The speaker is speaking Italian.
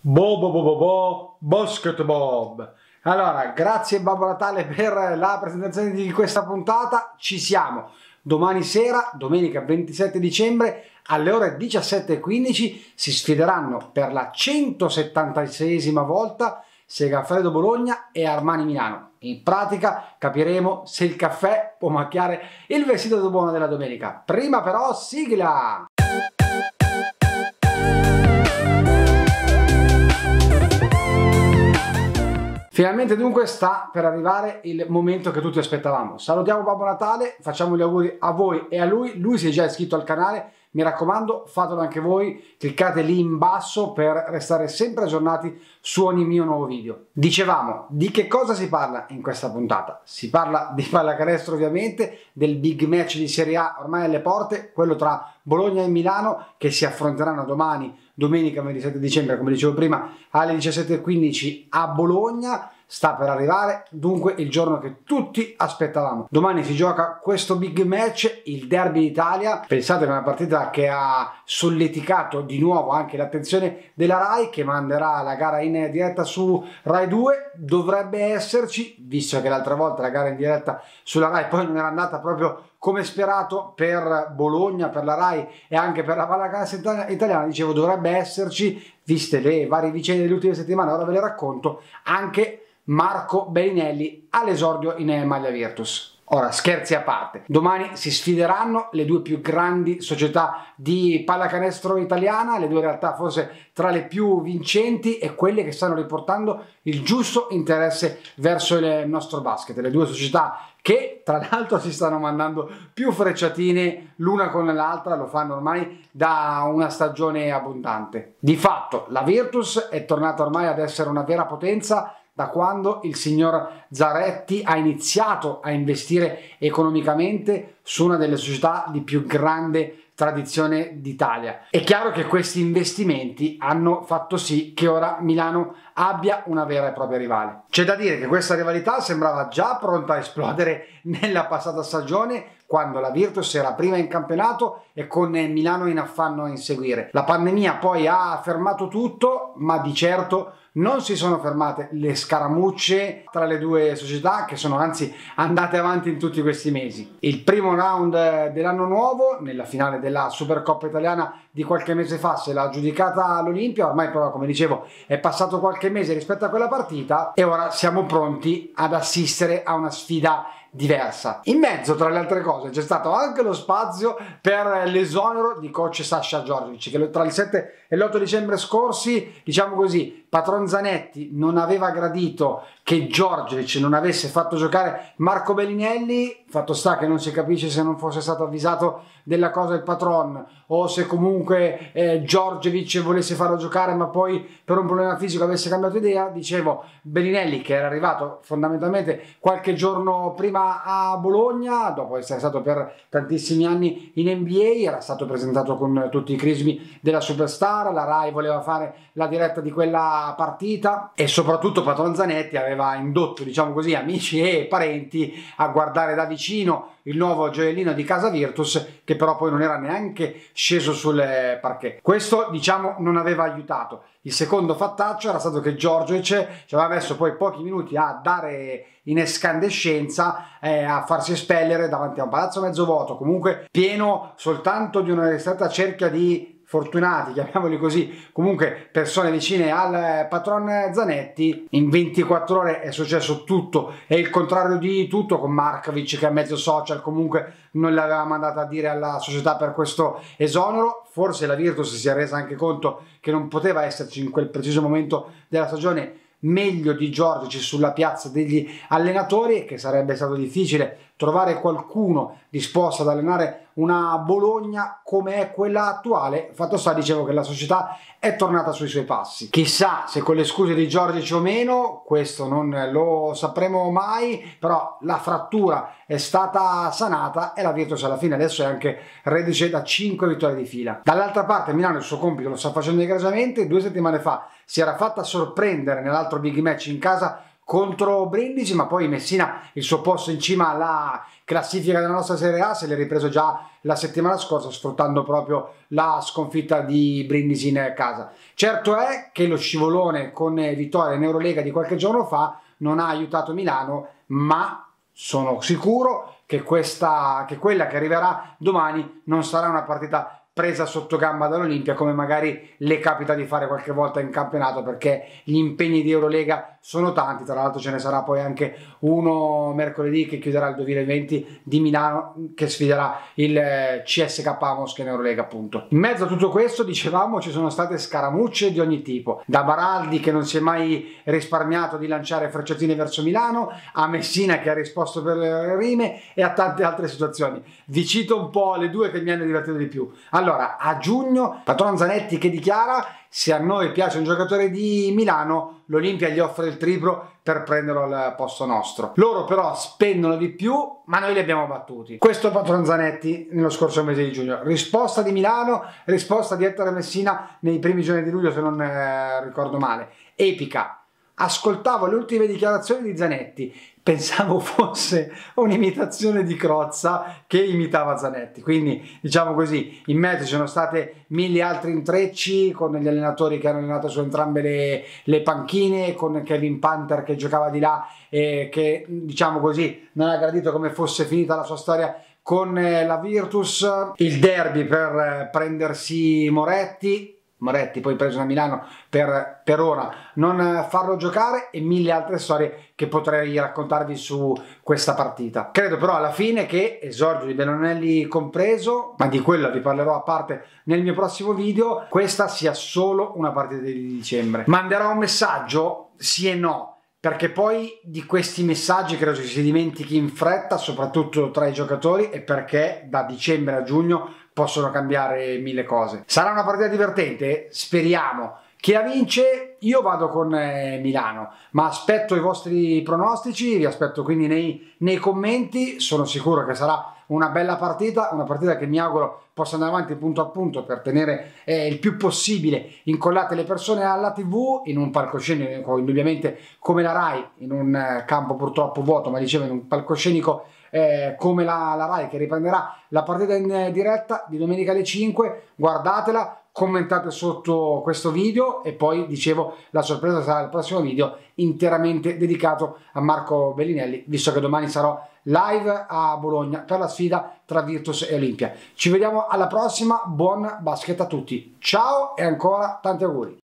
Bo bo bo bo bo, Bosket Bob. Allora, grazie Babbo Natale per la presentazione di questa puntata. Ci siamo. Domani sera, domenica 27 dicembre, alle ore 17.15 si sfideranno per la 176esima volta Segafredo Bologna e Armani Milano. In pratica capiremo se il caffè può macchiare il vestito di buono della domenica. Prima però sigla! Finalmente dunque sta per arrivare il momento che tutti aspettavamo. Salutiamo Babbo Natale, facciamo gli auguri a voi e a lui. Lui si è già iscritto al canale, mi raccomando fatelo anche voi, cliccate lì in basso per restare sempre aggiornati su ogni mio nuovo video. Dicevamo, di che cosa si parla in questa puntata? Si parla di pallacanestro ovviamente, del big match di Serie A ormai alle porte, quello tra Bologna e Milano che si affronteranno domani domenica 27 dicembre, come dicevo prima, alle 17.15 a Bologna. Sta per arrivare dunque il giorno che tutti aspettavamo. Domani si gioca questo big match, il Derby d'Italia. Pensate che è una partita che ha solleticato di nuovo anche l'attenzione della Rai che manderà la gara in diretta su Rai 2. Dovrebbe esserci, visto che l'altra volta la gara in diretta sulla Rai poi non era andata proprio come sperato per Bologna, per la Rai e anche per la pallacanestro italiana, dicevo dovrebbe esserci, viste le varie vicende delle ultime settimane, ora ve le racconto, anche Marco Bellinelli all'esordio in maglia Virtus. Ora, scherzi a parte, domani si sfideranno le due più grandi società di pallacanestro italiana, le due realtà forse tra le più vincenti e quelle che stanno riportando il giusto interesse verso il nostro basket. Le due società che tra l'altro si stanno mandando più frecciatine l'una con l'altra, lo fanno ormai da una stagione abbondante. Di fatto, la Virtus è tornata ormai ad essere una vera potenza da quando il signor Zaretti ha iniziato a investire economicamente su una delle società di più grande tradizione d'Italia. È chiaro che questi investimenti hanno fatto sì che ora Milano abbia una vera e propria rivale. C'è da dire che questa rivalità sembrava già pronta a esplodere nella passata stagione quando la Virtus era prima in campionato e con Milano in affanno a inseguire. La pandemia poi ha fermato tutto, ma di certo non si sono fermate le scaramucce tra le due società che sono anzi andate avanti in tutti questi mesi. Il primo round dell'anno nuovo, nella finale della Supercoppa italiana di qualche mese fa, se l'ha giudicata l'Olimpia, ormai però come dicevo è passato qualche mese rispetto a quella partita e ora siamo pronti ad assistere a una sfida diversa. In mezzo, tra le altre cose, c'è stato anche lo spazio per l'esonero di coach Sasha Giorgic, che tra il 7 e l'8 dicembre scorsi, diciamo così, Patron Zanetti non aveva gradito che Giorgic non avesse fatto giocare Marco Bellinelli, fatto sta che non si capisce se non fosse stato avvisato della cosa il patron o se comunque eh, Giorgevic volesse farlo giocare ma poi per un problema fisico avesse cambiato idea, dicevo Bellinelli che era arrivato fondamentalmente qualche giorno prima a Bologna, dopo essere stato per tantissimi anni in NBA, era stato presentato con tutti i crismi della superstar, la Rai voleva fare la diretta di quella partita e soprattutto Patron Zanetti aveva aveva indotto, diciamo così, amici e parenti a guardare da vicino il nuovo gioiellino di casa Virtus che però poi non era neanche sceso sul parquet. Questo diciamo non aveva aiutato. Il secondo fattaccio era stato che Giorgic ci aveva messo poi pochi minuti a dare in escandescenza eh, a farsi espellere davanti a un palazzo mezzo vuoto, comunque pieno soltanto di una ristretta cerchia di fortunati, chiamiamoli così, comunque persone vicine al patron Zanetti, in 24 ore è successo tutto. E il contrario di tutto con Markovic che a mezzo social comunque non l'aveva mandata a dire alla società per questo esonero, forse la Virtus si è resa anche conto che non poteva esserci in quel preciso momento della stagione meglio di Giorgi sulla piazza degli allenatori e che sarebbe stato difficile trovare qualcuno disposto ad allenare una Bologna come è quella attuale, fatto sta dicevo che la società è tornata sui suoi passi. Chissà se con le scuse di Giorgic o meno, questo non lo sapremo mai, però la frattura è stata sanata e la Virtus alla fine adesso è anche reduce da 5 vittorie di fila. Dall'altra parte Milano il suo compito lo sta facendo egregiamente, due settimane fa si era fatta sorprendere nell'altro big match in casa contro Brindisi, ma poi Messina il suo posto in cima alla classifica della nostra Serie A se l'è ripreso già la settimana scorsa sfruttando proprio la sconfitta di Brindisi in casa. Certo è che lo scivolone con vittoria in Eurolega di qualche giorno fa non ha aiutato Milano, ma sono sicuro che, questa, che quella che arriverà domani non sarà una partita presa sotto gamba dall'Olimpia come magari le capita di fare qualche volta in campionato perché gli impegni di Eurolega sono tanti, tra l'altro ce ne sarà poi anche uno mercoledì che chiuderà il 2020 di Milano che sfiderà il eh, CSK Mosca in Eurolega appunto. In mezzo a tutto questo dicevamo ci sono state scaramucce di ogni tipo, da Baraldi che non si è mai risparmiato di lanciare frecciatine verso Milano, a Messina che ha risposto per le rime e a tante altre situazioni. Vi cito un po' le due che mi hanno divertito di più. Allora, allora, a giugno, patron Zanetti che dichiara se a noi piace un giocatore di Milano, l'Olimpia gli offre il triplo per prenderlo al posto nostro. Loro però spendono di più, ma noi li abbiamo battuti. Questo patron Zanetti nello scorso mese di giugno. Risposta di Milano, risposta di Ettore Messina nei primi giorni di luglio, se non eh, ricordo male. Epica ascoltavo le ultime dichiarazioni di Zanetti, pensavo fosse un'imitazione di Crozza che imitava Zanetti. Quindi, diciamo così, in mezzo ci sono state mille altri intrecci con gli allenatori che hanno allenato su entrambe le, le panchine, con Kevin Panther che giocava di là e che, diciamo così, non ha gradito come fosse finita la sua storia con eh, la Virtus, il derby per eh, prendersi Moretti, Moretti poi preso da Milano per, per, ora non farlo giocare e mille altre storie che potrei raccontarvi su questa partita. Credo però alla fine che esordio di Bellonelli compreso, ma di quello vi parlerò a parte nel mio prossimo video, questa sia solo una partita di dicembre. Manderò un messaggio? Sì e no perché poi di questi messaggi credo ci si dimentichi in fretta, soprattutto tra i giocatori, e perché da dicembre a giugno possono cambiare mille cose. Sarà una partita divertente? Speriamo. Chi la vince? Io vado con eh, Milano, ma aspetto i vostri pronostici, vi aspetto quindi nei, nei commenti, sono sicuro che sarà una bella partita, una partita che mi auguro possa andare avanti punto a punto per tenere eh, il più possibile incollate le persone alla tv in un palcoscenico indubbiamente come la RAI, in un eh, campo purtroppo vuoto, ma dicevo in un palcoscenico eh, come la, la RAI che riprenderà la partita in diretta di domenica alle 5, guardatela, commentate sotto questo video e poi dicevo la sorpresa sarà il prossimo video interamente dedicato a Marco Bellinelli visto che domani sarò live a Bologna per la sfida tra Virtus e Olimpia. Ci vediamo alla prossima, buon basket a tutti, ciao e ancora tanti auguri.